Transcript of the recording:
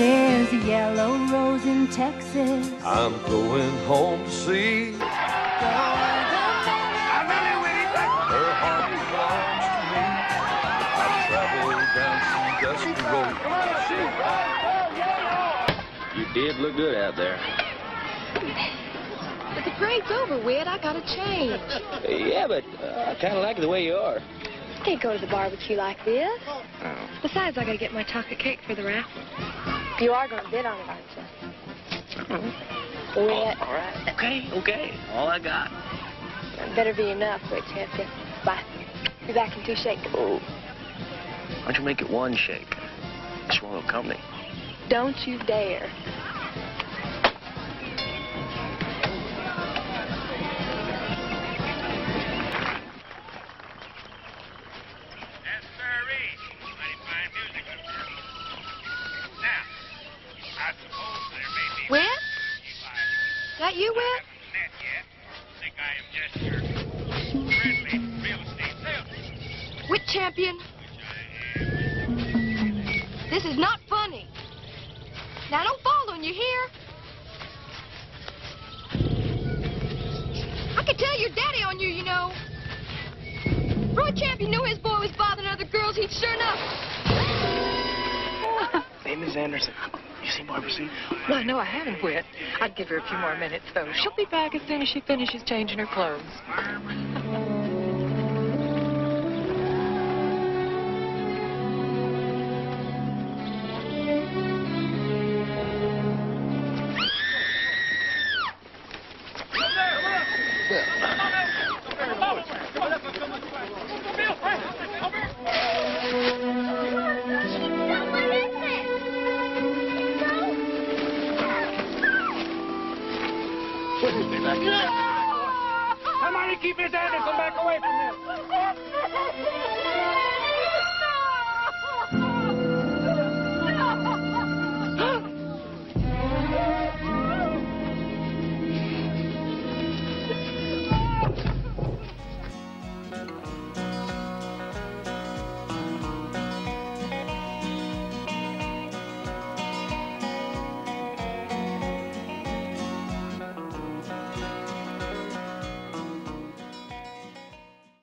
There's a yellow rose in Texas. I'm going home to see. Her heart belongs to me. I traveled down some dusty road. You did look good out there. But the parade's over, Whit. I gotta change. Yeah, but uh, I kind of like the way you are. I can't go to the barbecue like this. Oh. Besides, I gotta get my chocolate cake for the raffle. You are gonna bid on it, aren't you? Oh, Whit. All right. Okay, okay. All I got. Better be enough, Whit Champion. Bye. Be back in two shakes. Oh. Why don't you make it one shake? Just one little company. Don't you dare. Real estate salesman, Whit Champion, which I am. this is not funny. Now, don't fall on you here. I could tell your daddy on you, you know. Roy Champion knew his boy was bothering other girls. He'd sure enough. Hey, Miss Anderson. You seen Barbara Sue? Well, no, I haven't, Whit. I'd give her a few more minutes, though. She'll be back as soon as she finishes changing her clothes. Stay back. Somebody keep his hand and come back away from him.